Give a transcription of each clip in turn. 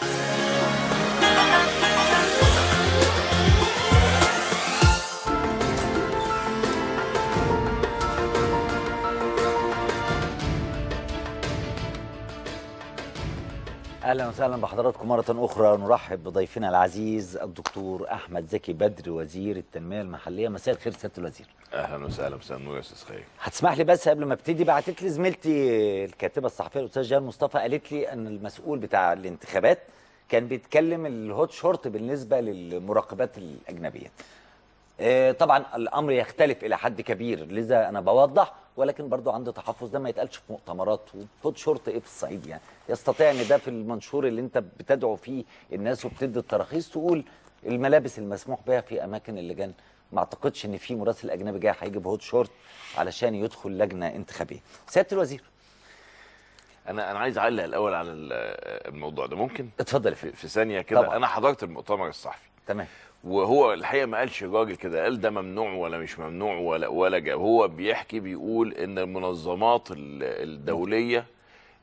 Bye. أهلا وسهلا بحضراتكم مرة أخرى. نرحب بضيفنا العزيز الدكتور أحمد زكي بدر وزير التنمية المحلية. مساء الخير سيادة الوزير. أهلا وسهلا مساء النور يا أستاذ خير. هتسمح لي بس قبل ما أبتدي بعتت لي زميلتي الكاتبة الصحفية الاستاذ جان مصطفى قالت لي إن المسؤول بتاع الانتخابات كان بيتكلم ال hot short بالنسبة للمراقبات الأجنبية. آه، طبعا الأمر يختلف إلى حد كبير لذا أنا بوضح ولكن برضو عندي تحفظ ده ما يتقالش في مؤتمرات و hot short إيه في الصعيد يعني. يستطيع إن ده في المنشور اللي أنت بتدعو فيه الناس وبتدي التراخيص تقول الملابس المسموح بها في أماكن اللجان. ما أعتقدش إن في مراسل أجنبي جاي هيجي ب hot short علشان يدخل لجنة انتخابية. سيادة الوزير. أنا أنا عايز أعلق الأول على ال- الموضوع ده. ممكن؟ اتفضل في, في ثانية كده. أنا حضرت المؤتمر الصحفي. تمام. وهو الحقيقة ما قالش الراجل كده قال ده ممنوع ولا مش ممنوع ولا ولا جاب. هو بيحكي بيقول إن المنظمات ال- الدولية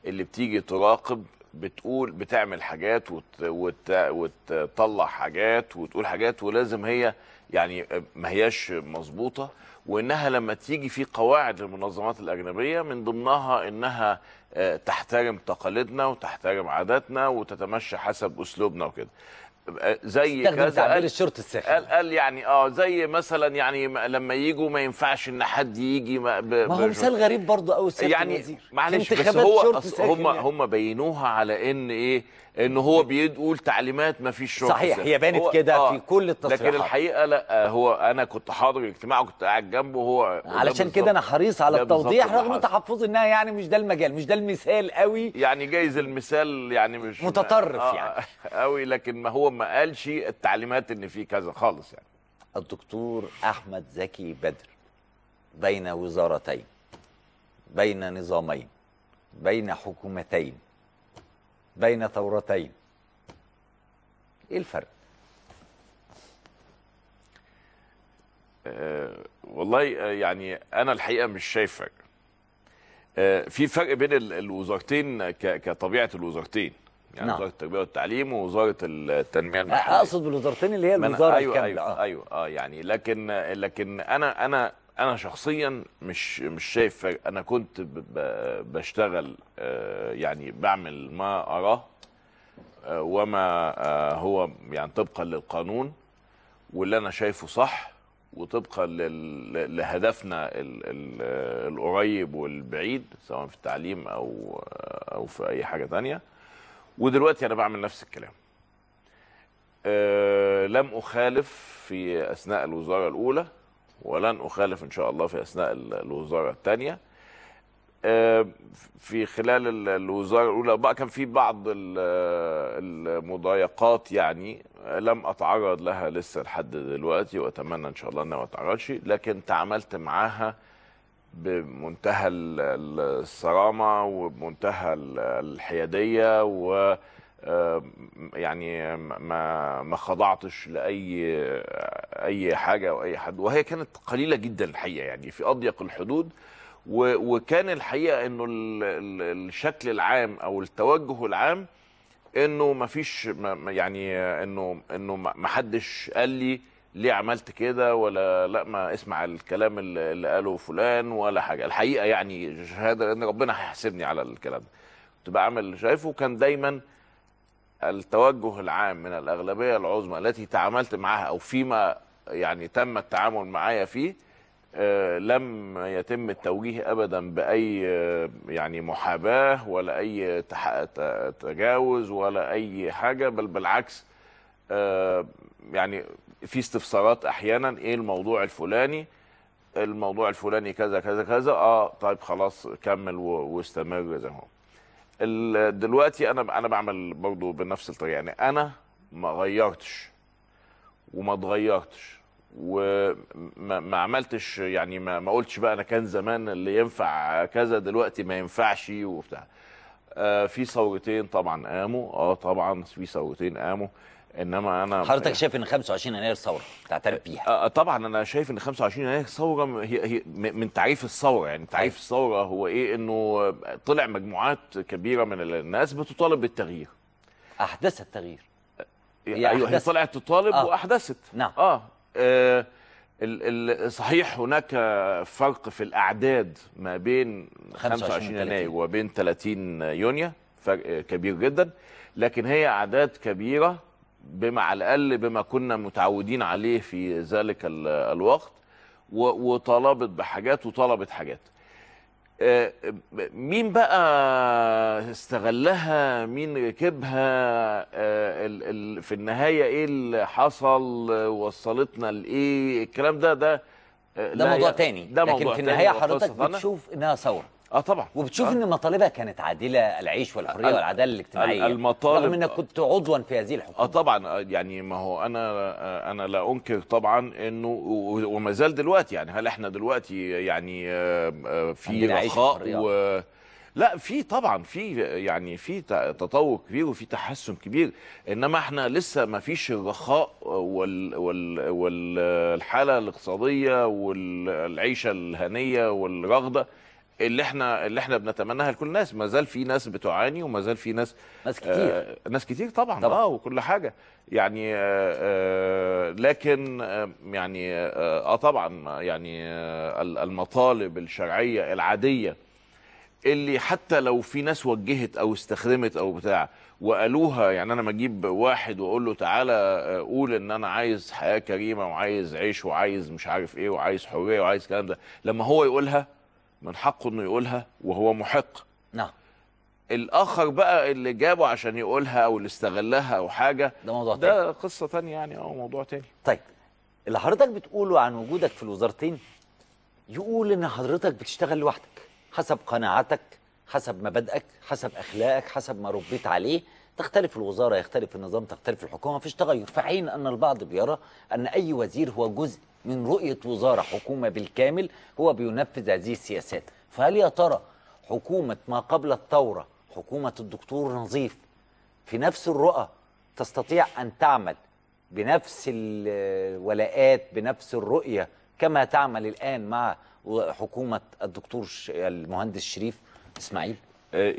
اللي بتيجي تراقب بتقول بتعمل حاجات وت وت وتطلع حاجات وتقول حاجات ولازم هي يعني ما هياش مظبوطة وإنها لما تيجي في قواعد للمنظمات الأجنبية من ضمنها إنها آه، تحترم تقاليدنا وتحترم عاداتنا وتتمشى حسب أسلوبنا وكده. زي كذا تعبير قال- الشورت الساخن قال قال يعني آه زي مثلا يعني لما يجوا ما ينفعش إن حد يجي ما, ب ما هو مثال غريب برضه قوي يعني معلش بس هو هم يعني. هم بينوها على إن إيه إن هو بيقول تعليمات ما فيش شرطه صحيح،. هي بانت كده في كل التصريحات. لكن الحقيقة لا هو أنا كنت حاضر الاجتماع وكنت قاعد جنبه وهو علشان كده أنا حريص على التوضيح رغم. تحفظي إنها يعني مش ده المجال مش ده المثال قوي يعني جايز المثال يعني مش متطرف يعني. قوي لكن ما هو ما قالش التعليمات إن في كذا خالص يعني الدكتور أحمد زكي بدر بين وزارتين بين نظامين بين حكومتين بين ثورتين. إيه الفرق؟ آه، والله آه، يعني أنا الحقيقة مش شايف فرق آه، في فرق بين ال- الوزارتين كطبيعة الوزارتين. يعني نعم. وزارة التربية والتعليم ووزارة التنمية المحلية. اقصد بالوزارتين اللي هي الوزارة أيوه الكاملة. أيوه آه. أيوه آه يعني لكن لكن أنا أنا أنا شخصيا مش مش شايف أنا كنت بشتغل آه، يعني بعمل ما أراه آه، وما آه، هو يعني طبقا للقانون واللي أنا شايفه صح وطبقا لهدفنا ال- ال- القريب والبعيد سواء في التعليم أو أو في أي حاجة تانية. ودلوقتي أنا بعمل نفس الكلام. لم أخالف في أثناء الوزارة الأولى ولن أخالف إن شاء الله في أثناء ال- الوزارة الثانية. أه في خلال ال- الوزارة الأولى بقى كان في بعض ال- المضايقات يعني. لم أتعرض لها لسه لحد دلوقتي وأتمنى إن شاء الله إنها ما اتعرضش لكن تعاملت معاها بمنتهى ال- ال- الصرامة وبمنتهى ال- الحيادية و آه، يعني ما ما خضعتش لأي أي حاجة أو أي حد. وهي كانت قليلة جدا الحقيقة يعني في أضيق الحدود. وكان الحقيقة إنه ال- ال- الشكل العام أو التوجه العام إنه ما فيش يعني إنه إنه ما حدش قال لي ليه عملت كده ولا لأ ما اسمع الكلام اللي قاله فلان ولا حاجة. الحقيقة يعني شهادة إن ربنا هيحاسبني على الكلام ده. كنت بعمل شايفه كان دايما التوجه العام من الأغلبية العظمى التي تعاملت معها أو فيما يعني تم التعامل معايا فيه آه، لم يتم التوجيه ابدا بأي آه، يعني محاباة ولا أي تجاوز ولا أي حاجة بل بالعكس آه، يعني في استفسارات أحيانا إيه الموضوع الفلاني؟ الموضوع الفلاني كذا كذا كذا آه طيب خلاص كمل واستمر زي ما هو. دلوقتي أنا أنا بعمل برضو بنفس الطريقة. يعني أنا ما غيرتش وما اتغيرتش وما ما عملتش يعني ما, ما قلتش بقى أنا كان زمان اللي ينفع كذا دلوقتي ما ينفعش وبتاع. آه في ثورتين طبعا قاموا. آه طبعا في ثورتين قاموا. إنما أنا حضرتك شايف إن 25 يناير ثورة تعترف بيها آه، طبعا أنا شايف إن 25 يناير ثورة هي هي من تعريف الثورة يعني تعريف الثورة هو إيه إنه طلع مجموعات كبيرة من الناس بتطالب بالتغيير احدثت تغيير هي أيوه هي. طلعت تطالب آه. وأحدثت نعم. آه, آه ال ال صحيح هناك فرق في الأعداد ما بين 25 25 و 30. يناير وبين 30 يونيو فرق كبير جدا لكن هي أعداد كبيرة بما على الأقل بما كنا متعودين عليه في ذلك ال- الوقت و- وطالبت بحاجات وطلبت حاجات. آه، مين بقى استغلها؟ مين ركبها؟ آه، في النهاية إيه اللي حصل؟ وصلتنا لإيه؟ الكلام ده ده آه، ده موضوع تاني. ده لكن موضوع في تاني النهاية وقصة حضرتك. بتشوف إنها ثوره آه طبعا. وبتشوف آه. إن مطالبها كانت عادلة العيش والحرية ال- والعدالة الاجتماعية. ال- المطالب- رغم إنك كنت عضوا في هذه آه الحكومة طبعا. آه، يعني ما هو أنا آه، أنا لا أنكر طبعا إنه وما زال دلوقتي يعني هل إحنا دلوقتي يعني آه، آه، في رخاء. و لا في طبعا في يعني في تطور كبير وفي تحسن كبير. إنما إحنا لسه ما فيش الرخاء وال وال والحالة الاقتصادية والعيشة الهنية والرغده اللي إحنا اللي إحنا بنتمناها لكل الناس. ما زال في ناس بتعاني وما زال في ناس ناس كتير. آه ناس كتير طبعا, طبعاً. آه وكل حاجة. يعني آه آه لكن آه يعني آه, آه طبعا يعني آه المطالب الشرعية العادية اللي حتى لو في ناس وجهت أو استخدمت أو بتاع وقالوها يعني أنا ما أجيب واحد وأقول له تعالى آه، قول إن أنا عايز حياة كريمة وعايز عيش وعايز مش عارف إيه وعايز حرية وعايز الكلام ده لما هو يقولها من حقه إنه يقولها وهو محق. نعم. الآخر بقى اللي جابه عشان يقولها أو اللي استغلها أو حاجة ده موضوع تاني. ده قصة تانية يعني أو موضوع تاني. طيب اللي حضرتك بتقوله عن وجودك في الوزارتين يقول إن حضرتك بتشتغل لوحدك حسب قناعاتك حسب مبادئك حسب أخلاقك حسب ما ربيت عليه. تختلف الوزارة يختلف النظام تختلف الحكومة مفيش تغير في حين أن البعض بيرى أن أي وزير هو جزء من رؤية وزارة حكومة بالكامل هو بينفذ هذه السياسات. فهل يا ترى حكومة ما قبل الثورة حكومة الدكتور نظيف في نفس الرؤى تستطيع أن تعمل بنفس الولاءات بنفس الرؤية كما تعمل الآن مع حكومة الدكتور المهندس شريف إسماعيل؟ آه،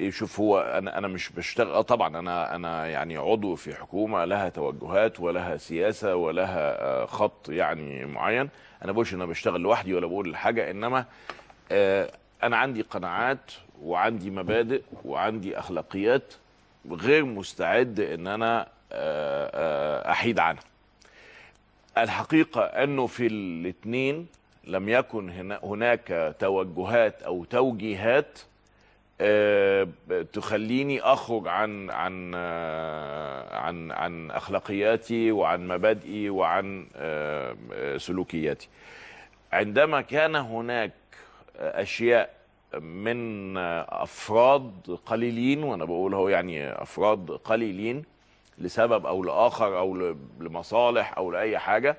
شوف هو أنا أنا مش بشتغل آه طبعا أنا أنا يعني عضو في حكومة لها توجهات ولها سياسة ولها آه، خط يعني معين. أنا بقولش إن أنا بشتغل لوحدي ولا بقول حاجة إنما آه، أنا عندي قناعات وعندي مبادئ وعندي أخلاقيات غير مستعد إن أنا آه، آه، أحيد عنها. الحقيقة أنه في الاثنين لم يكن هنا هناك توجهات أو توجيهات آه، تخليني أخرج عن عن آه، عن عن أخلاقياتي وعن مبادئي وعن آه، آه، سلوكياتي. عندما كان هناك أشياء من أفراد قليلين وأنا بقول هو يعني أفراد قليلين لسبب أو لآخر أو لمصالح أو لأي حاجة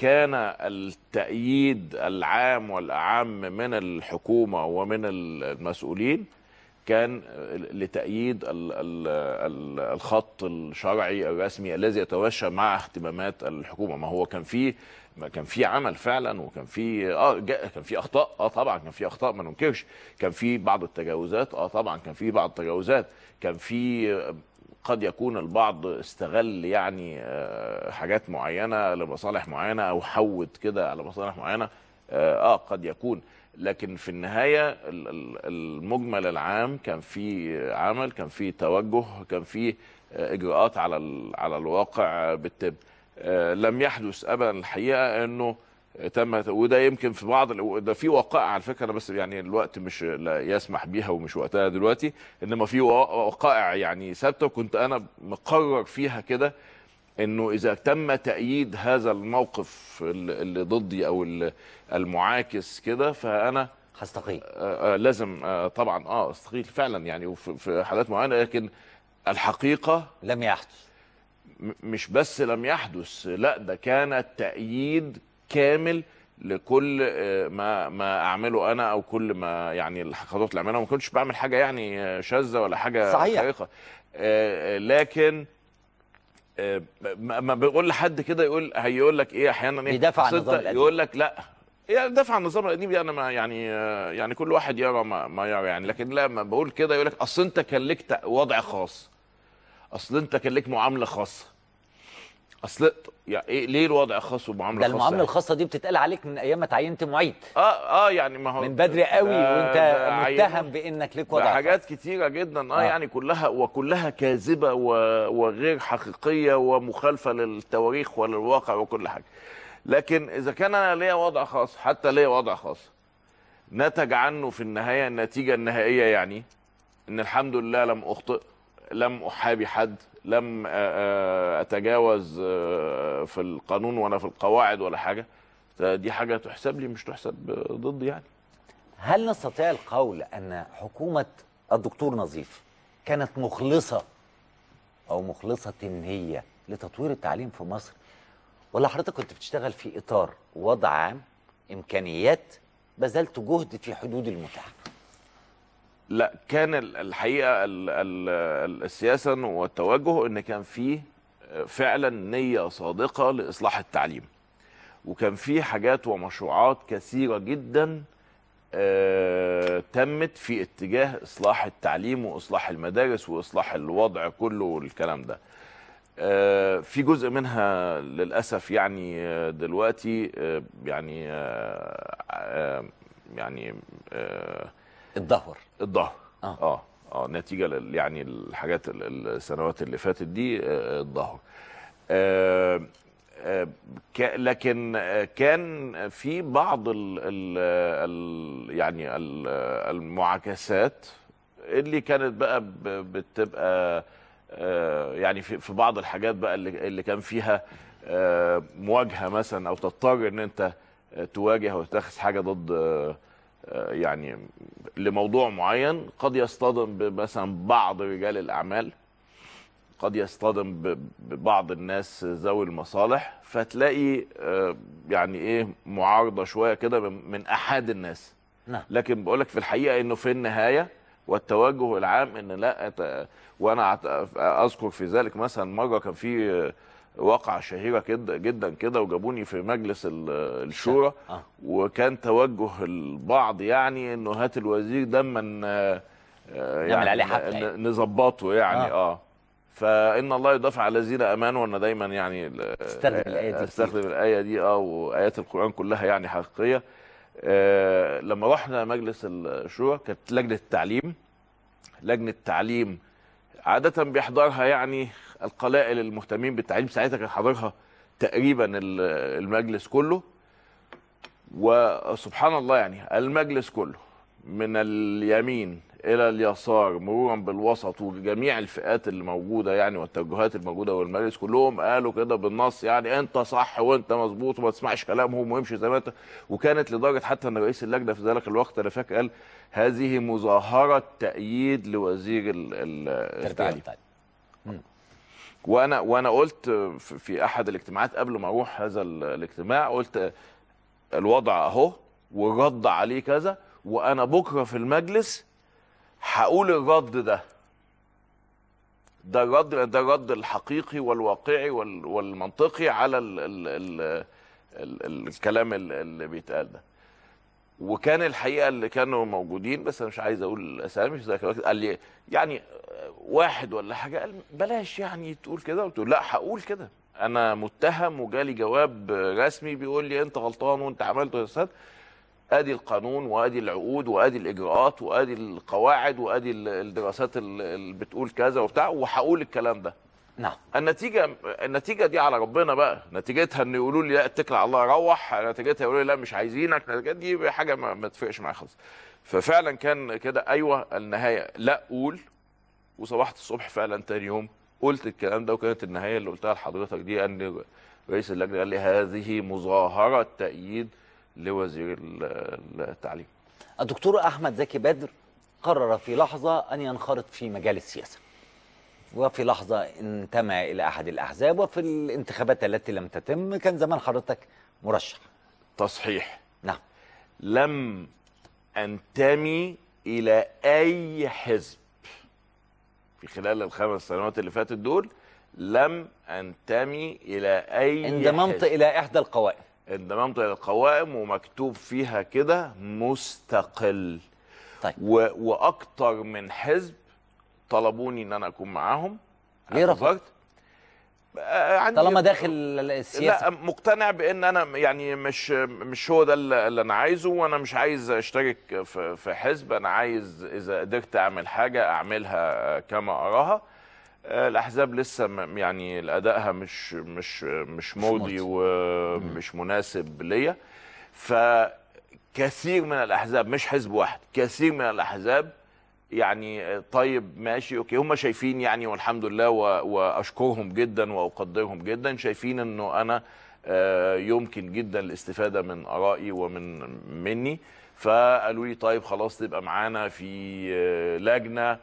كان التأييد العام والأعم من الحكومة ومن المسؤولين كان لتأييد ال- ال- ال- الخط الشرعي الرسمي الذي يتماشى مع اهتمامات الحكومة. ما هو كان في ما كان في عمل فعلا وكان في آه كان في أخطاء. آه طبعا كان في أخطاء ما ننكرش. كان في بعض التجاوزات. آه طبعا كان في بعض التجاوزات. كان في قد يكون البعض استغل يعني آه، حاجات معينة لمصالح معينة أو حود كده على مصالح معينة آه آه، قد يكون. لكن في النهاية ال- ال- المجمل العام كان في عمل كان في توجه كان في آه، إجراءات على على الواقع آه، لم يحدث ابدا الحقيقة إنه تم وده يمكن في بعض ده في وقائع على فكرة أنا بس يعني الوقت مش لا يسمح بيها ومش وقتها دلوقتي إنما في وقائع يعني ثابتة وكنت أنا مقرر فيها كده إنه إذا تم تأييد هذا الموقف ال- اللي ضدي أو ال- المعاكس كده فأنا هستقيل. آه، آه، لازم آه، طبعا آه أستقيل فعلا يعني وفي في حالات معينة لكن الحقيقة لم يحدث. مش بس لم يحدث لا ده كان تأييد كامل لكل آه، ما ما أعمله أنا أو كل ما يعني الخطوات اللي أعملها. ما كنتش بعمل حاجة يعني آه، شاذة ولا حاجة صحيح. خارقه آه، لكن ما بقول لحد كده يقول هيقول لك إيه أحيانا إيه بيدافع عن النظام القديم. يقول لك لا. يعني دافع عن النظام القديم دي أنا ما يعني يعني كل واحد يرى ما, ما يرى يعني. لكن لا ما بقول كده يقول لك أصل أنت كان لك وضع خاص. أصل أنت كان ليك معاملة خاصة. أصل يعني إيه ليه الوضع خاص ومعاملة ده خاصة المعامله الخاصة دي بتتقال عليك من أيام ما تعينت معيد. آه آه يعني ما هو من بدري قوي ده- وأنت ده. متهم بإنك ليك ده وضع حاجات كتيرة جدا. آه, آه. يعني كلها وكلها كاذبة و- وغير حقيقية ومخالفة للتواريخ وللواقع وكل حاجة. لكن إذا كان أنا ليا وضع خاص حتى ليا وضع خاص نتج عنه في النهاية النتيجة النهائية يعني إن الحمد لله لم أخطئ لم أحابي حد لم آه، آه، أتجاوز آه، في القانون ولا في القواعد ولا حاجة. دي حاجة تحسب لي مش تحسب ضدي يعني. هل نستطيع القول أن حكومة الدكتور نظيف كانت مخلصة أو مخلصة هي لتطوير التعليم في مصر؟ ولا حضرتك كنت بتشتغل في إطار وضع عام إمكانيات بذلت جهد في حدود المتاح؟ لا كان ال- الحقيقة ال ال السياسة والتوجه إن كان فيه فعلا نية صادقة لإصلاح التعليم. وكان فيه حاجات ومشروعات كثيرة جدا آه، تمت في اتجاه إصلاح التعليم وإصلاح المدارس وإصلاح الوضع كله والكلام ده. آه، في جزء منها للأسف يعني آه، دلوقتي آه، يعني آه، آه، يعني آه، الدهور الظهر. آه. آه. آه نتيجة لل- يعني الحاجات ال- السنوات اللي فاتت دي آه، الظهر. آه آه لكن آه، كان في بعض ال ال ال يعني ال المعاكسات اللي كانت بقى بتبقى آه، يعني في بعض الحاجات بقى اللي اللي كان فيها آه، مواجهة مثلا أو تضطر إن أنت آه، تواجه أو تاخذ حاجة ضد آه، آه، يعني لموضوع معين قد يصطدم مثلا بعض رجال الأعمال قد يصطدم ببعض الناس ذوي المصالح فتلاقي آه، يعني إيه معارضة شوية كده من أحد الناس. نعم. لكن بقول لك في الحقيقة إنه في النهاية والتوجه العام إن لا أت- وأنا أذكر في ذلك مثلا مرة كان في واقعه شهيرة كده جدا كده وجابوني في مجلس ال- الشورى آه. وكان توجه البعض يعني إنه هات الوزير ده من آه، آه، ن- يعني. نظبطه يعني آه. آه, آه. فإن الله يدافع على الذين آمنوا وأنا دايما يعني ال- تستخدم الآية دي استخدم الآية دي آه وآيات القرآن كلها يعني حقيقية آه لما رحنا مجلس الشورى كانت لجنة التعليم لجنة التعليم عادة بيحضرها يعني القلائل المهتمين بالتعليم ساعتها كان حاضرها تقريبا ال- المجلس كله. وسبحان الله يعني المجلس كله من اليمين إلى اليسار مرورا بالوسط وجميع الفئات اللي موجودة يعني والتوجهات الموجودة والمجلس كلهم قالوا كده بالنص يعني أنت صح وأنت مظبوط وما تسمعش كلامهم وامشي زي ما أنت. وكانت لدرجة حتى إن رئيس اللجنة في ذلك الوقت أنا فاكر قال هذه مظاهرة تأييد لوزير التعليم. وأنا وأنا قلت في أحد الاجتماعات قبل ما أروح هذا ال- الاجتماع قلت الوضع أهو والرد عليه كذا وأنا بكرة في المجلس هقول الرد ده. ده الرد ده الرد الحقيقي والواقعي وال- والمنطقي على ال ال ال ال ال الكلام ال- اللي بيتقال ده. وكان الحقيقة اللي كانوا موجودين بس أنا مش عايز أقول كده. قال لي يعني واحد ولا حاجة قال بلاش يعني تقول كده. قلت لا هقول كده. أنا متهم وجالي جواب رسمي بيقول لي أنت غلطان وأنت عملت وسات أدي القانون وأدي العقود وأدي الإجراءات وأدي القواعد وأدي ال- الدراسات ال- اللي بتقول كذا وبتاع وهقول الكلام ده. نعم. النتيجه النتيجة دي على ربنا بقى. نتيجتها إن يقولوا لي لا اتكل على الله روح. نتيجتها يقولوا لي لا مش عايزينك. نتيجتها دي حاجة ما, ما تفرقش معايا خالص. ففعلا كان كده. أيوه النهاية. لا قول. وصبحت الصبح فعلا تاني يوم قلت الكلام ده وكانت النهاية اللي قلتها لحضرتك دي أن رئيس اللجنة قال لي هذه مظاهرة تأييد لوزير ال- التعليم. الدكتور أحمد زكي بدر قرر في لحظة أن ينخرط في مجال السياسة. وفي لحظة انتمى إلى أحد الأحزاب وفي الانتخابات التي لم تتم كان زمان حضرتك مرشح. تصحيح. نعم. لم أنتمي إلى أي حزب. في خلال الخمس سنوات اللي فاتت دول لم أنتمي إلى أي انضممت حزب. إلى إحدى القوائم. انضممت إلى القوائم ومكتوب فيها كده مستقل. طيب. و... وأكتر من حزب طلبوني إن أنا أكون معاهم. ليه رفضت؟ آه، عندي طالما داخل السياسة. لا مقتنع بإن أنا يعني مش مش هو ده اللي أنا عايزه وأنا مش عايز أشترك في في حزب. أنا عايز إذا قدرت أعمل حاجة أعملها كما أراها. آه، الأحزاب لسه يعني أدائها مش مش مش مرضي. ومش مناسب ليا. فكثير من الأحزاب مش حزب واحد كثير من الأحزاب يعني طيب ماشي أوكي. هم شايفين يعني والحمد لله وأشكرهم جدا وأقدرهم جدا. شايفين إنه أنا آه، يمكن جدا الاستفادة من آرائي ومن مني. فقالوا لي طيب خلاص تبقى معانا في آه، لجنة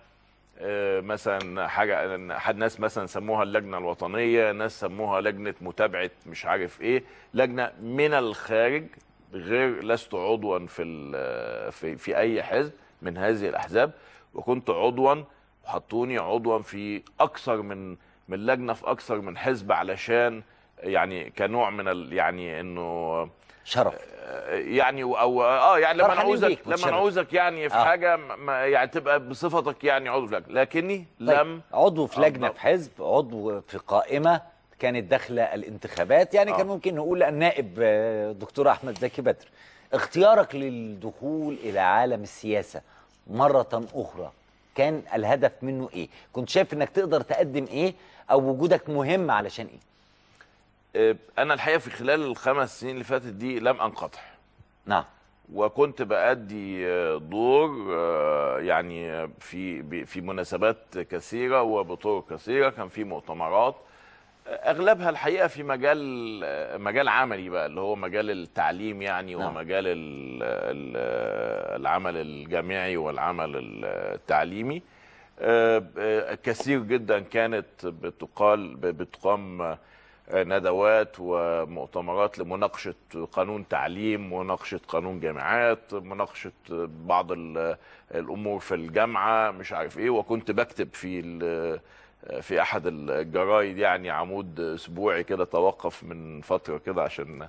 آه، مثلا حاجة حد ناس مثلا سموها اللجنة الوطنية ناس سموها لجنة متابعة مش عارف إيه. لجنة من الخارج غير لست عضوا في في في أي حزب من هذه الأحزاب. وكنت عضوا وحطوني عضوا في أكثر من من لجنة في أكثر من حزب علشان يعني كنوع من ال يعني إنه شرف يعني أو آه يعني لما نعوزك لما. نعوزك يعني في آه. حاجة ما يعني تبقى بصفتك يعني عضو في لجنة لكني طيب لم عضو في لجنة آه، في حزب عضو في قائمة كانت داخله الانتخابات يعني آه. كان ممكن نقول النائب آه، دكتور أحمد زكي بدر اختيارك للدخول إلى عالم السياسة مرة أخرى. كان الهدف منه إيه؟ كنت شايف إنك تقدر تقدم إيه؟ أو وجودك مهم علشان إيه؟ آه، أنا الحقيقة في خلال الخمس سنين اللي فاتت دي لم أنقطع. نعم. وكنت بأدي آه، دور آه، يعني في في مناسبات كثيرة وبطرق كثيرة. كان في مؤتمرات. أغلبها الحقيقة في مجال مجال عملي بقى اللي هو مجال التعليم يعني نعم. ومجال ال- ال- العمل الجامعي والعمل التعليمي آه، آه، كثير جدا كانت بتقال بتقام ندوات ومؤتمرات لمناقشة قانون تعليم مناقشة قانون جامعات مناقشة بعض ال- الأمور في الجامعة مش عارف إيه وكنت بكتب في في أحد الجرايد يعني عمود أسبوعي كده توقف من فترة كده عشان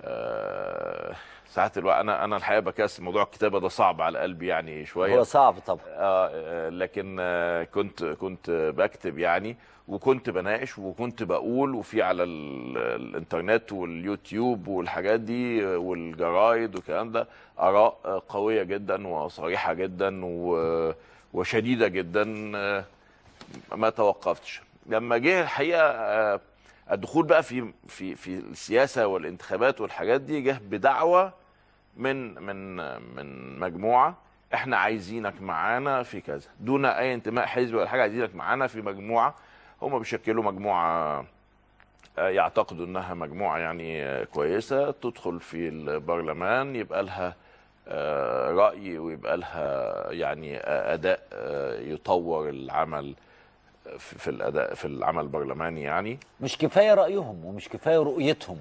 آه، ساعات الوقت أنا أنا الحقيقة بكاس موضوع الكتابة ده صعب على قلبي يعني شوية. هو صعب طبعا. آه، آه، لكن آه، كنت كنت بكتب يعني وكنت بناقش وكنت بقول وفي على ال- الإنترنت واليوتيوب والحاجات دي والجرايد والكلام ده آراء قوية جدا وصريحة جدا وشديدة جدا آه، ما توقفتش. لما جه الحقيقة آه، الدخول بقى في في في السياسة والانتخابات والحاجات دي جه بدعوة من من من مجموعة إحنا عايزينك معانا في كذا. دون أي انتماء حزبي ولا حاجة عايزينك معانا في مجموعة. هم بيشكلوا مجموعة آه، يعتقدوا إنها مجموعة يعني آه، كويسة. تدخل في البرلمان يبقى لها رأي ويبقى لها يعني أداء يطور العمل في في الأداء في العمل البرلماني يعني. مش كفاية رأيهم ومش كفاية رؤيتهم.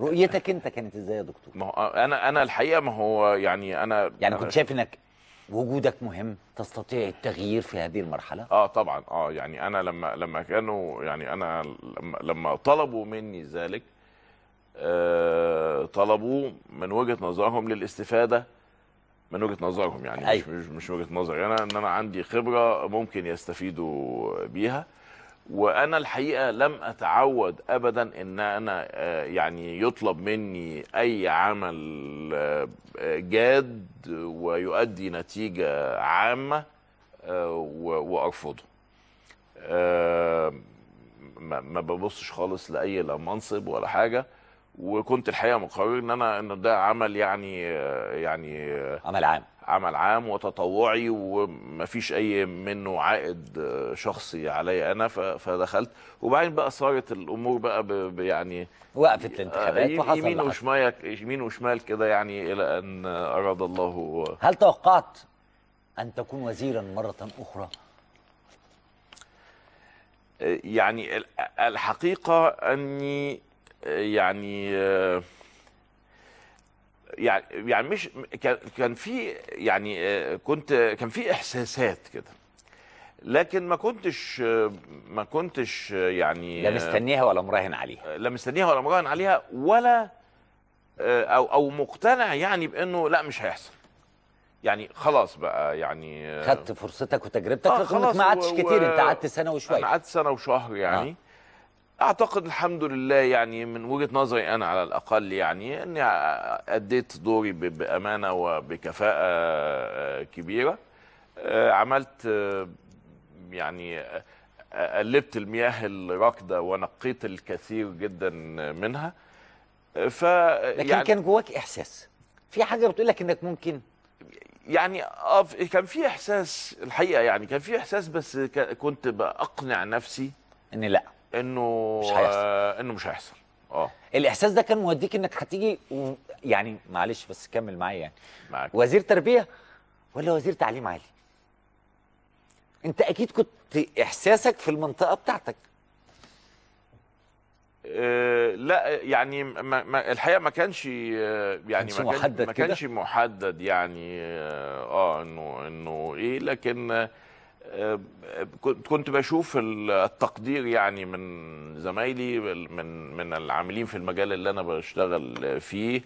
رؤيتك انت كانت إزاي يا دكتور؟ ما هو أنا أنا الحقيقة ما هو يعني أنا يعني كنت شايف إنك وجودك مهم تستطيع التغيير في هذه المرحلة؟ آه طبعا آه يعني أنا لما لما كانوا يعني أنا لما, لما طلبوا مني ذلك آه طلبوا من وجهة نظرهم للاستفادة من وجهة نظرهم يعني أيوة. مش, مش وجهة نظري. أنا إن أنا عندي خبرة ممكن يستفيدوا بيها. وأنا الحقيقة لم أتعود ابدا إن أنا آه، يعني يطلب مني أي عمل آه، جاد ويؤدي نتيجة عامة آه، وأرفضه. ما ما ببصش خالص لأي لا منصب ولا حاجة. وكنت الحقيقة مقرر إن أنا إن ده عمل يعني آه، يعني آه، عمل عام. عمل عام وتطوعي ومفيش أي منه عائد آه، شخصي عليا أنا فدخلت. وبعدين بقى صارت الأمور بقى يعني وقفت آه، الانتخابات يم- وحصل يمين. وشمال يمين وشمال كده يعني إلى أن أراد الله هل توقعت أن تكون وزيرا مرة أخرى؟ يعني ال- الحقيقة أني يعني يعني يعني مش كان في يعني كنت كان في إحساسات كده. لكن ما كنتش ما كنتش يعني لا مستنيها ولا مراهن عليها. لا مستنيها ولا مراهن عليها ولا أو أو مقتنع يعني بإنه لا مش هيحصل. يعني خلاص بقى يعني آه، خدت فرصتك وتجربتك آه، رغم إنك خلاص ما قعدتش كتير أنت قعدت سنة وشوية. قعدت سنة وشهر يعني. أعتقد الحمد لله يعني من وجهة نظري أنا على الأقل يعني إني أديت دوري بأمانة وبكفاءة آه، كبيرة. آه، عملت آه، يعني قلبت المياه الراكدة ونقيت الكثير جدا منها. ف لكن يعني كان جواك إحساس؟ في حاجة بتقول لك إنك ممكن؟ يعني آه كان في إحساس الحقيقة يعني كان في إحساس بس كنت بأقنع نفسي. ان لأ. إنه مش هيحصل. آه إنه مش هيحصل. آه. الإحساس ده كان موديك إنك هتيجي و... يعني معلش بس كمل معايا يعني. معاك. وزير تربية ولا وزير تعليم عالي؟ أنت أكيد كنت إحساسك في المنطقة بتاعتك. آه لا يعني ما ما الحقيقة ما كانش آه، يعني كانش ما, كان محدد ما؟ كانش محدد يعني آه آه، إنه إنه إيه لكن كنت كنت بشوف ال- التقدير يعني من زمايلي من من العاملين في المجال اللي أنا بشتغل فيه.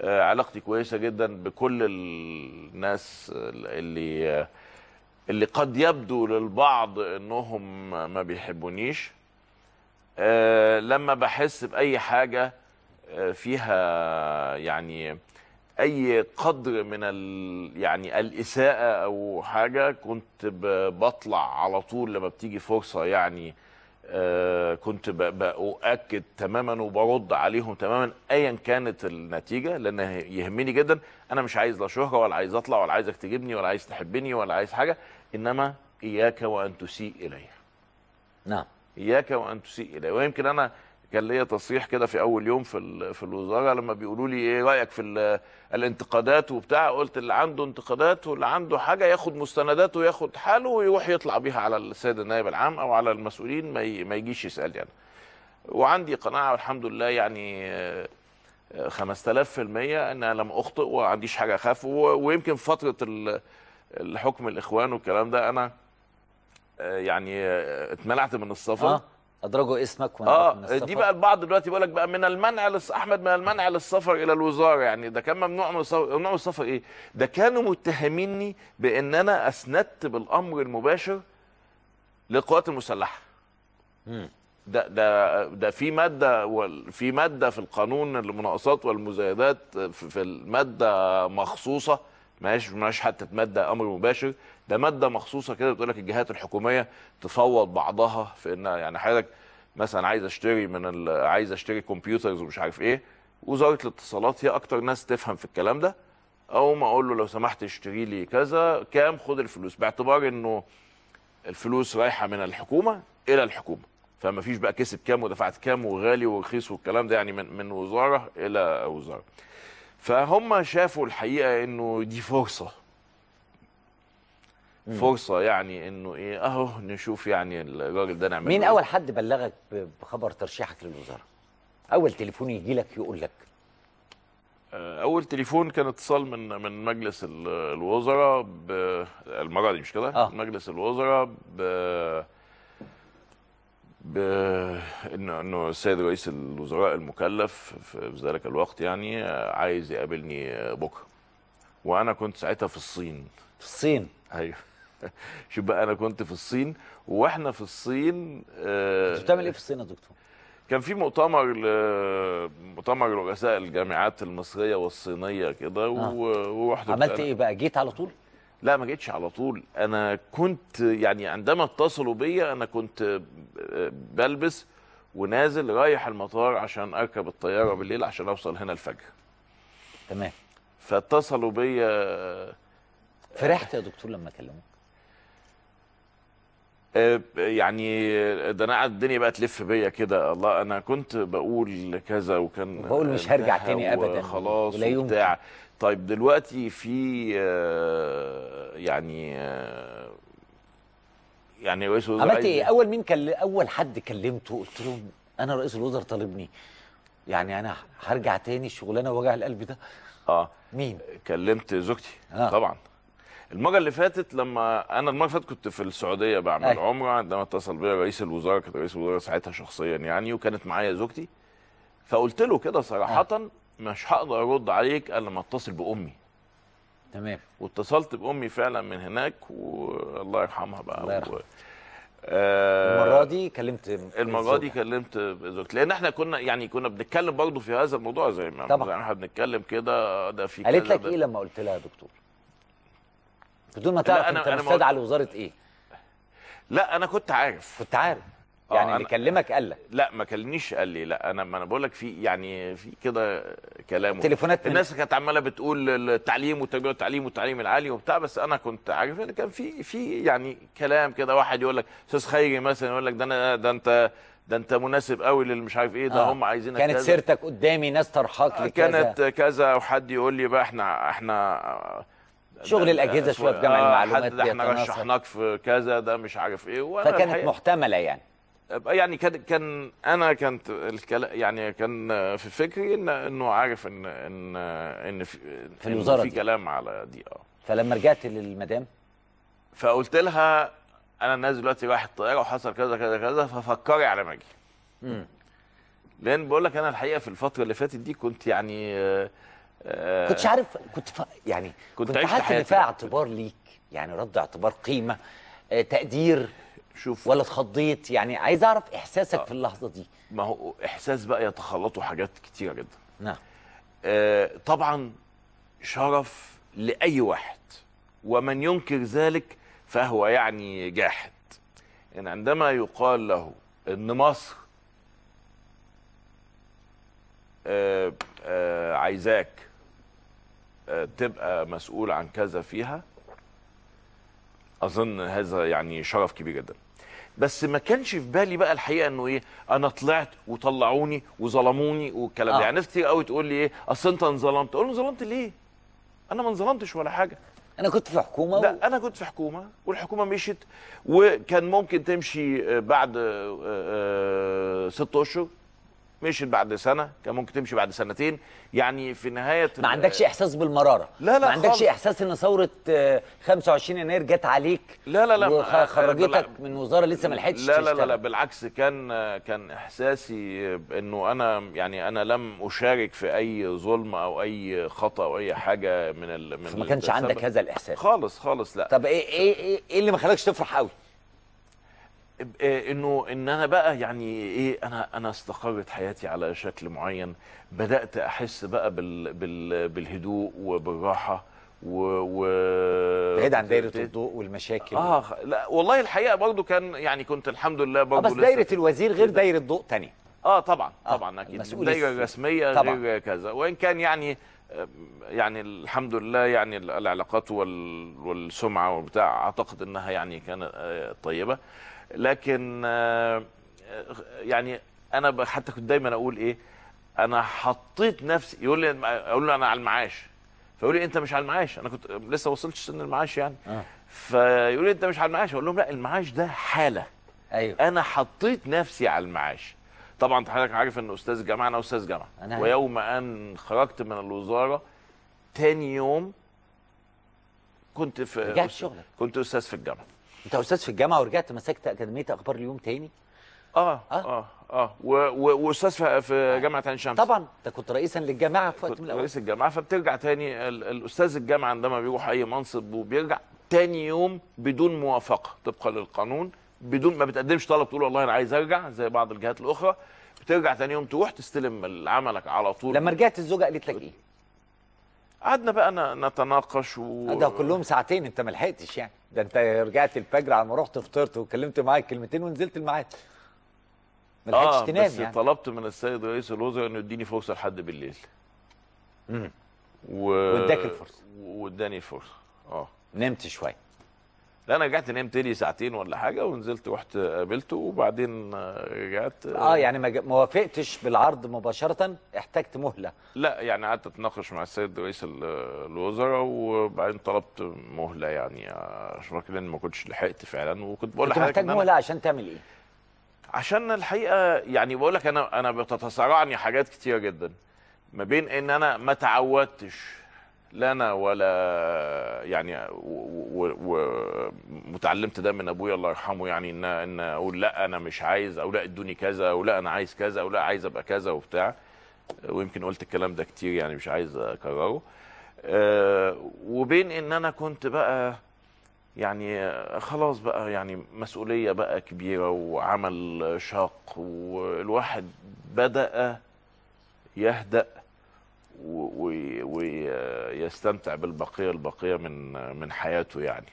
آه، علاقتي كويسة جدا بكل الناس اللي اللي قد يبدو للبعض إنهم ما بيحبونيش. آه، لما بحس بأي حاجة آه، فيها يعني أي قدر من ال يعني الإساءة أو حاجة كنت بطلع على طول لما بتيجي فرصة يعني آه، كنت بأؤكد تماما وبرد عليهم تماما ايا كانت النتيجة لأن يهمني جدا. أنا مش عايز لا شهرة ولا عايز أطلع ولا عايزك تجيبني ولا عايز تحبني ولا عايز حاجة إنما إياك وأن تسيء الي نعم. إياك وأن تسيء الي ويمكن أنا كان ليا تصريح كده في أول يوم في في الوزارة لما بيقولوا لي إيه رأيك في ال- الانتقادات وبتاع قلت اللي عنده انتقادات واللي عنده حاجة ياخد مستنداته وياخد حاله ويروح يطلع بيها على السيد النائب العام أو على المسؤولين ما ما يجيش يسالني أنا وعندي قناعة والحمد لله يعني آه، آه، 5000% إن أنا لم أخطئ وما عنديش حاجة أخاف ويمكن فترة ال- الحكم الإخوان والكلام ده أنا آه، يعني آه، اتمنعت من السفر. آه. أدرجوا اسمك آه. دي بقى البعض دلوقتي بيقول لك بقى من المنع للس... أحمد من المنع للسفر إلى الوزارة يعني ده كان ممنوع من السفر ممنوع من السفر إيه؟ ده كانوا متهميني بإن أنا أسندت بالأمر المباشر للقوات المسلحة. مم. ده ده ده في مادة في مادة في القانون المناقصات والمزايدات في المادة مخصوصة ماهيش ماهيش حتى مادة أمر مباشر ده مادة مخصوصة كده بتقول لك الجهات الحكومية تفوض بعضها في إن يعني حضرتك مثلا عايز أشتري من عايز أشتري كمبيوترز ومش عارف إيه وزارة الاتصالات هي أكتر ناس تفهم في الكلام ده أو ما أقول له لو سمحت اشتري لي كذا كام؟ خد الفلوس باعتبار إنه الفلوس رايحة من الحكومة إلى الحكومة فما فيش بقى كسب كام ودفعت كام وغالي ورخيص والكلام ده يعني من من وزارة إلى وزارة. فهم شافوا الحقيقة إنه دي فرصة. فرصة يعني إنه إيه أهو نشوف يعني الراجل ده نعمل مين إيه. أول حد بلغك بخبر ترشيحك للوزارة؟ أول تليفون يجي لك يقول لك. أول تليفون كان اتصال من من مجلس ال- الوزراء المرة دي مش كده؟ آه. مجلس الوزراء انه إنه السيد رئيس الوزراء المكلف في ذلك الوقت يعني عايز يقابلني بكرة. وأنا كنت ساعتها في الصين. في الصين؟ أيوه. شوف بقى أنا كنت في الصين وإحنا في الصين آه، كنت بتعمل إيه في الصين يا دكتور؟ كان في مؤتمر مؤتمر رؤساء الجامعات المصرية والصينية كده و- ورحت عملت إيه بقى؟ جيت على طول؟ لا ما جيتش على طول. أنا كنت يعني عندما اتصلوا بيا أنا كنت بلبس ونازل رايح المطار عشان أركب الطيارة بالليل عشان أوصل هنا الفجر. تمام. فاتصلوا بيا فرحت يا دكتور لما كلموك؟ آه، يعني ده أنا قاعد الدنيا بقى تلف بيا كده. الله أنا كنت بقول كذا وكان وبقول مش هرجع تاني أبداً، خلاص. وبتاع. طيب دلوقتي في آه، يعني آه، يعني رئيس الوزراء عملت إيه؟ أول مين كل... أول حد كلمته؟ قلت له أنا رئيس الوزراء طالبني. يعني أنا هرجع تاني الشغلانة وجع القلب ده. آه. مين؟ كلمت زوجتي. آه. آه. طبعا. المرة اللي فاتت لما أنا المرة اللي فاتت كنت في السعودية بعمل أيوة. عمرة عندما اتصل بيا رئيس الوزراء كان رئيس الوزراء ساعتها شخصيا يعني وكانت معايا زوجتي. فقلت له كده صراحة مش هقدر ارد عليك الا لما اتصل بامي. تمام. واتصلت بامي فعلا من هناك والله يرحمها بقى. الله يرحمها. و... آه، المرة دي كلمت المرة دي كلمت زوجتي. لأن إحنا كنا يعني كنا بنتكلم برضه في هذا الموضوع زي ما طبعا. إحنا بنتكلم كده ده في قالت لك إيه لما قلت لها يا دكتور؟ بدون ما تعرف أنت مستدعى لوزارة إيه؟ لا أنا كنت عارف. كنت عارف. يعني اللي كلمك قال لك لا ما كلمنيش قال لي لا أنا ما أنا بقول لك في يعني في كده كلام تليفونات من- الناس كانت عمالة بتقول التعليم والتربية والتعليم والتعليم العالي وبتاع بس أنا كنت عارف إن كان في في يعني كلام كده واحد يقول لك أستاذ خيري مثلا يقول لك ده أنا ده أنت ده أنت مناسب قوي للي مش عارف إيه ده آه. هم عايزينك كانت كذا. سيرتك قدامي ناس آه، لكذا كانت كذا وحد يقول لي بقى إحنا إحنا شغل الأجهزة شوية في جمع آه، المعلومات حد ده إحنا. رشحناك في كذا ده مش عارف إيه وأنا فكانت محتملة يعني يعني كان كان أنا كانت الكلام يعني كان في فكري ان إنه عارف ان ان إن في, في إن الوزارة في. كلام على دي آه فلما رجعت للمدام فقلت لها أنا نازل دلوقتي رايح الطيارة وحصل كذا كذا كذا ففكري على ما أجي. لأن بقول لك أنا الحقيقة في الفترة اللي فاتت دي كنت يعني آه، كنتش عارف كنت ف... يعني كنت كنت حاسس ان. فيها اعتبار ليك يعني رد اعتبار قيمة آه، تقدير شوف. ولا اتخضيت؟ يعني عايز أعرف إحساسك في اللحظة دي. ما هو إحساس بقى يتخلطه حاجات كتيرة جدا. نعم. آه، طبعا شرف لأي واحد ومن ينكر ذلك فهو يعني جاحد. ان عندما يقال له إن مصر آه، آه، عايزاك آه، تبقى مسؤول عن كذا فيها أظن هذا يعني شرف كبير جدا. بس ما كانش في بالي بقى الحقيقة إنه إيه أنا طلعت وطلعوني وظلموني والكلام آه. ده يعني ناس كتير قوي تقول لي إيه أصل أنت انظلمت. أقول له انظلمت ليه؟ أنا ما انظلمتش ولا حاجة. أنا كنت في حكومة و... لا أنا كنت في حكومة والحكومة مشيت وكان ممكن تمشي آه، بعد آه، آه، ست أشهر. مشيت بعد سنه كان ممكن تمشي بعد سنتين يعني في نهايه ما عندكش احساس بالمراره لا، لا ما عندكش خالص. احساس ان ثوره آه، 25 يناير جت عليك لا لا لا وخرجتك من وزاره لسه ما لحقتش لا لا لا, لا. بالعكس كان كان احساسي انه أنا يعني أنا لم اشارك في اي ظلم أو اي خطا أو اي حاجة من ال من ما كانش. عندك هذا الاحساس خالص خالص لا طب إيه إيه إيه, إيه اللي ما خلاكش تفرح قوي إيه إنه إن أنا بقى يعني إيه أنا أنا استقرت حياتي على شكل معين. بدأت أحس بقى بال بال بالهدوء وبالراحة و, و بعيد عن دايرة الضوء والمشاكل. آه لا والله الحقيقة برضو كان يعني كنت الحمد لله آه برضو بس دايرة الوزير غير دايرة ضوء تانية آه طبعا آه، طبعا أكيد. المسؤول الدايره الس- الرسميه طبعاً. غير كذا. وإن كان يعني آه، يعني الحمد لله يعني ال- العلاقات وال- والسمعة والبتاع أعتقد إنها يعني كانت آه، طيبة. لكن آه، يعني أنا حتى كنت دايما أقول إيه أنا حطيت نفسي يقول لي أقول له أنا على المعاش. فيقول لي أنت مش على المعاش أنا كنت لسه وصلتش سن المعاش يعني. آه. فيقول لي أنت مش على المعاش أقول لهم لا المعاش ده حالة. أيوه. أنا حطيت نفسي على المعاش. طبعا أنت حضرتك عارف إن أستاذ جامعه أنا أستاذ جامعه. ويوم ان خرجت من الوزارة تاني يوم كنت في رجعت شغلك. كنت أستاذ في الجامعة. انت أستاذ في الجامعة ورجعت مسكت أكاديمية أخبار اليوم تاني؟ آه آه. آه آه. و- وأستاذ في, جامعة عين شمس. طبعا. انت كنت رئيسا للجامعة في وقت من الأوقات. رئيس الجامعة فبترجع تاني ال- الأستاذ الجامعة عندما بيروح أي منصب وبيرجع تاني يوم بدون موافقة طبقا للقانون بدون ما بتقدمش طلب تقول والله أنا عايز أرجع زي بعض الجهات الأخرى. بترجع تاني يوم تروح تستلم عملك على طول. لما رجعت الزوجة قالت لك إيه؟ قعدنا بقى نتناقش و... آه، ده كلهم ساعتين انت ما لحقتش يعني. ده انت رجعت الفجر على ما رحت فطرت وكلمت معاك كلمتين ونزلت الميعاد. ما لحقتش آه تنام بس يعني. طلبت من السيد رئيس الوزراء إنه يديني فرصة لحد بالليل. مم. و... واداك الفرصة. واداني فرصة آه. نمت شوية. لا أنا رجعت نمت لي ساعتين ولا حاجة ونزلت رحت قابلته وبعدين آه، رجعت آه يعني ما وافقتش بالعرض مباشرة احتجت مهلة. لا يعني قعدت أتناقش مع السيد رئيس ال- الوزراء وبعدين طلبت مهلة يعني اشوفك لأن ما كنتش لحقت فعلا. وكنت بقول لحضرتك محتاج مهلة عشان تعمل إيه؟ عشان الحقيقة يعني بقول لك أنا أنا بتتصارعني حاجات كتيرة جدا. ما بين إن أنا ما تعودتش لا أنا ولا يعني ومتعلمت ده من أبويا الله يرحمه يعني ان إن أقول لا أنا مش عايز أو لا إدوني كذا أو لا أنا عايز كذا أو لا عايز أبقى كذا وبتاع. ويمكن قلت الكلام ده كتير يعني مش عايز أكرره. آه، وبين إن أنا كنت بقى يعني خلاص بقى يعني مسؤولية بقى كبيرة وعمل شاق والواحد بدأ يهدأ ويستمتع بالبقية البقية من من حياته يعني.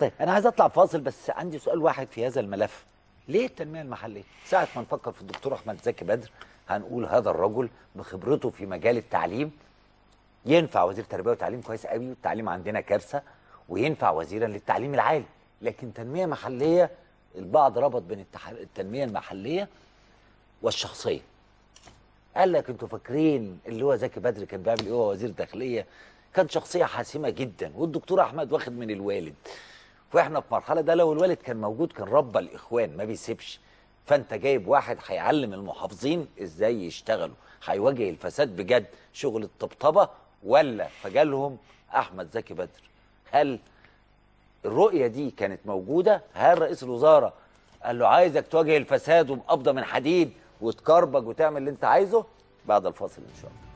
طيب أنا عايز أطلع فاصل بس عندي سؤال واحد في هذا الملف. ليه التنمية المحلية؟ ساعة ما نفكر في الدكتور أحمد زكي بدر هنقول هذا الرجل بخبرته في مجال التعليم ينفع وزير تربية وتعليم كويس قوي والتعليم عندنا كارثة وينفع وزيرا للتعليم العالي لكن تنمية محلية البعض ربط بين. التنمية المحلية والشخصية. قال لك أنتوا فاكرين اللي هو زكي بدر كان بيعمل إيه وهو وزير داخلية؟ كان شخصية حاسمة جدا والدكتور أحمد واخد من الوالد. وإحنا في مرحلة ده لو الوالد كان موجود كان ربى الإخوان ما بيسيبش. فأنت جايب واحد هيعلم المحافظين إزاي يشتغلوا. هيواجه الفساد بجد شغل الطبطبة ولا فجالهم أحمد زكي بدر؟ هل الرؤية دي كانت موجودة؟ هل رئيس الوزراء قال له عايزك تواجه الفساد وبقبضه من حديد؟ وتكربج وتعمل اللي انت عايزه بعد الفاصل إن شاء الله.